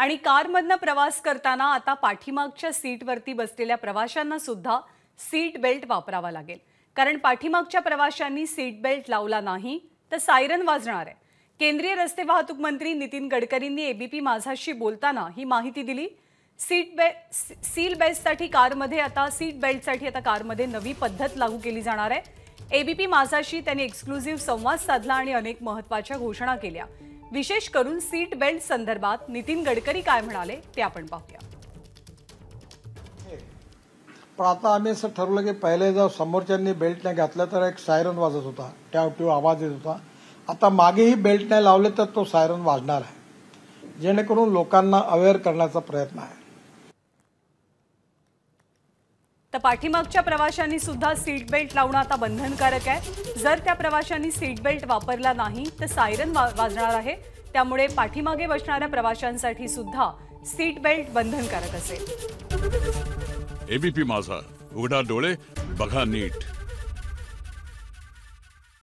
आणि कारमधनं प्रवास करताना आता पाठीमागच्या सीटवरती बसलेल्या प्रवाशांना सुद्धा सीट बेल्ट वापरावा लागेल. कारण पाठीमागच्या प्रवाशांनी सीट बेल्ट लावला नाही तर सायरन वाजणार आहे. केंद्रीय रस्ते वाहतूक मंत्री नितीन गडकरींनी एबीपी माझाशी बोलताना ही माहिती दिली. सीट बे सील बेल्टसाठी कारमध्ये आता सीट बेल्टसाठी आता कारमध्ये नवी पद्धत लागू केली जाणार आहे. एबीपी माझाशी त्यांनी एक्सक्लुझिव्ह संवाद साधला आणि अनेक महत्त्वाच्या घोषणा केल्या. विशेष करून सीट बेल्ट संदर्भात नितीन गडकरी काय म्हणाले ते आपण पाहूया. पण आता आम्ही असं ठरवलं की पहिले जर समोरच्यांनी बेल्ट नाही घातलं तर एक सायरन वाजत होता. त्या आवाज येत होता. आता मागेही बेल्ट नाही लावले तर तो सायरन वाजणार आहे. जेणेकरून लोकांना अवेअर करण्याचा प्रयत्न आहे. तर पाठीमागच्या प्रवाशांनी सुद्धा सीट बेल्ट लावणं आता बंधनकारक आहे. जर त्या प्रवाशांनी सीट बेल्ट वापरला नाही तर सायरन वा- वाजणार आहे. त्यामुळे पाठीमागे बसणाऱ्या प्रवाशांसाठी सुद्धा सीट बेल्ट बंधनकारक असेल. एबीपी माझा. उघडा डोळे बघा नीट.